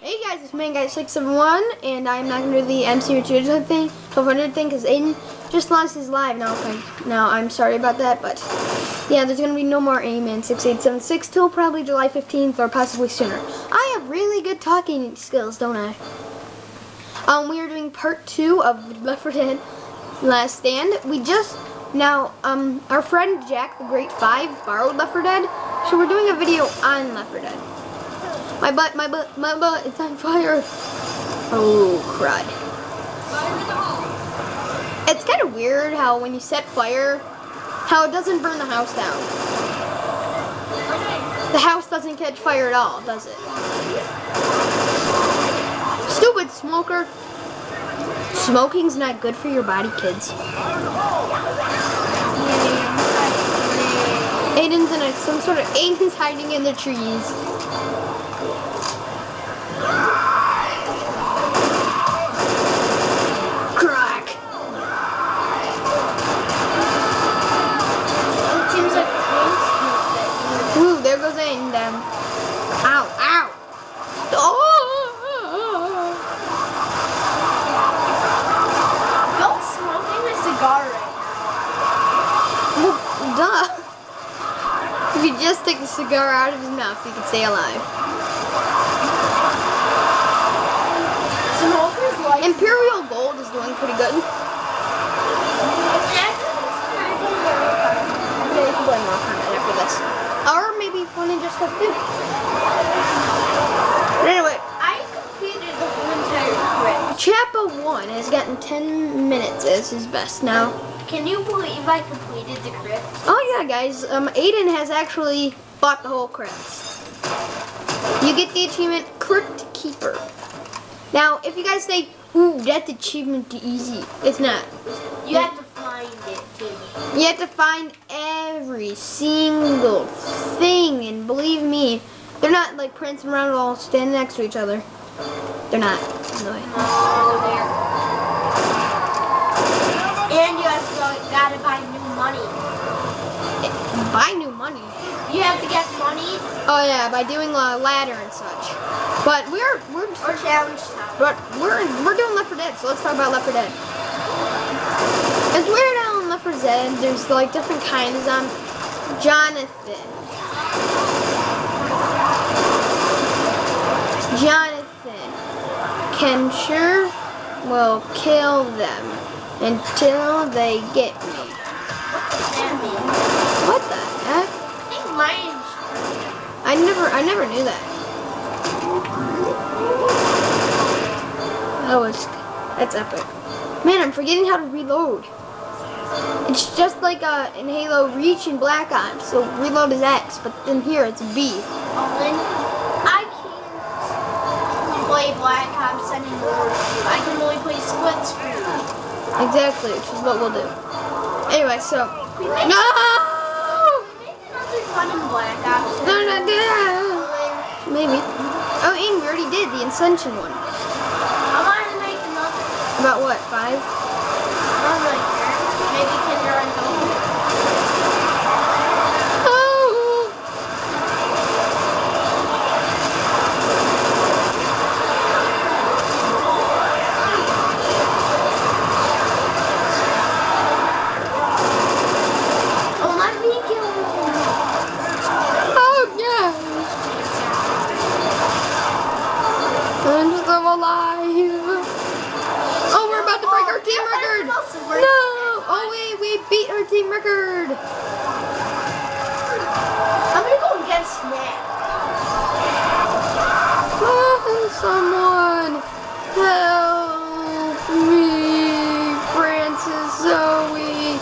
Hey guys, it's Man Guy 671 and I'm not gonna do the MC Richard thing, 1200 thing, because Aiden just lost his live. Now, okay, now I'm sorry about that, but yeah, there's gonna be no more Amen 6876 till probably July 15th or possibly sooner. I have really good talking skills, don't I? Um, we are doing part two of Left 4 Dead Last Stand. We just now, um, our friend Jack the Great Five borrowed Left 4 Dead, so we're doing a video on Left 4 Dead. My butt, my butt, my butt, it's on fire. Oh, crud. It's kind of weird how when you set fire, how it doesn't burn the house down. The house doesn't catch fire at all, does it? Stupid smoker. Smoking's not good for your body, kids. Aiden's in a, some sort of, Aiden's hiding in the trees. Crack. Seems like Ooh, there goes Aiden down. Ow, ow. Oh. Don't smoking a cigar right Well, duh. If you just take the cigar out of his mouth, he can stay alive. Imperial Gold is doing pretty good. Okay, you can play more Kombat after this. Or maybe fun and just have two. Anyway, I completed the whole entire Chappa 1 has gotten 10 minutes as his best now. Can you believe I completed the crypt? Oh yeah, guys, um, Aiden has actually bought the whole crypt. You get the achievement Crypt Keeper. Now, if you guys say, Hmm, ooh, that's achievement easy, it's not. You have to find it too. You have to find every single thing, and believe me, they're not like prancing around all standing next to each other. They're not. No way. There. And you have to gotta buy new money. Buy new money. You have to get money Oh yeah, by doing a ladder and such. But we're we're or challenge tower. But we're we're doing Left 4 Dead, so let's talk about Left 4 Dead. It's weird how in Left 4 Dead there's like different kinds of. Jonathan. Jonathan. Kensher will kill them until they get me. What the heck? I think mine. I never I never knew that. Oh, was, that's epic. Man, I'm forgetting how to reload. It's just like uh, in Halo Reach and Black Ops. So reload is X, but then here it's B. I can't play Black Ops anymore. I can only play split screen. Exactly, which is what we'll do. Anyway, so no, we make another fun in Black Ops. no, no, no. Maybe. Oh, Ian, we already did the Ascension one. I want to make another. About what? Five? Not right here. Maybe Kinder. Oh. We beat our team record. I'm gonna go against Snap. Oh, someone help me, Francis, Zoe,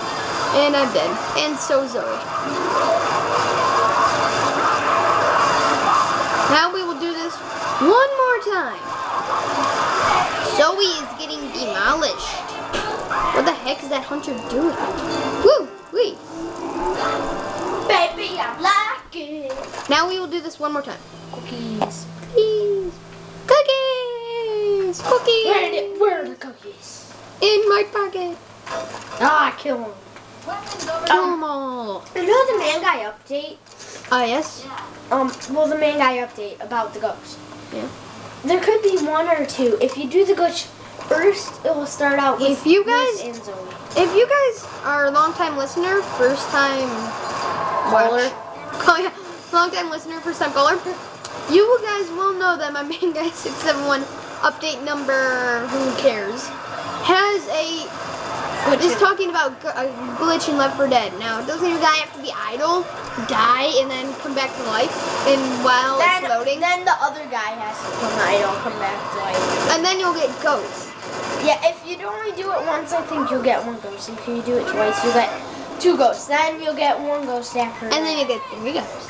and I'm dead. And so Zoe. Now we will do this one more time. Zoe is getting demolished. What the heck is that hunter doing? Woo! Wee! Baby, I like it. Now we will do this one more time. Cookies. Please. Cookies! Cookies! Where, did, where are the cookies? In my pocket. Ah, kill him. Kill them all. You know the man guy update? Ah, yes. Um, well, the main guy update about the ghost. Yeah. There could be one or two. If you do the glitch first, it will start out with If you guys- and Zoe. If you guys are a long time listener, first time Caller. Oh yeah, long time listener, first time caller. You guys will know that my main guy 671 update number, who cares, has a is talking about g- a glitch in Left 4 Dead. Now, doesn't your guy have to be idle, die, and then come back to life? And while Then, it's loading, then the other guy has to come idle, come back to life. and then you'll get ghosts. Yeah, if you only do it once, I think you'll get one ghost. If you do it twice, you'll get two ghosts. Then you'll get one ghost after. And then you get three ghosts.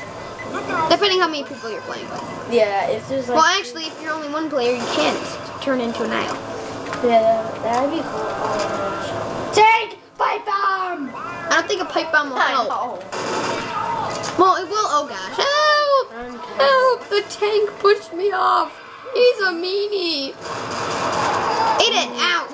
Depending how many people you're playing with. yeah, if there's like Well, actually, if you're only one player, you can't turn into an idle. yeah, that, that'd be cool. Oh, Tank pipe bomb. I don't think a pipe bomb will help. Well, it will. Oh gosh. Help! Okay. Help! The tank pushed me off. He's a meanie. Eat it. Ow.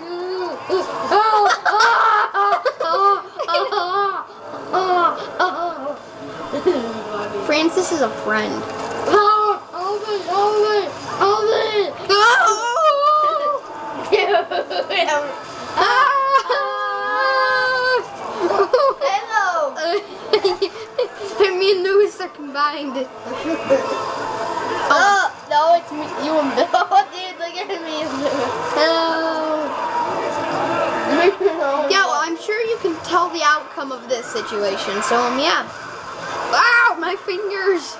Francis is a friend. Hello. and me and Lewis are combined. Oh, no, it's me, you and Bill. Dude, look at me and Help. Yeah, well, I'm sure you can tell the outcome of this situation. So, um, yeah. Ow, my fingers.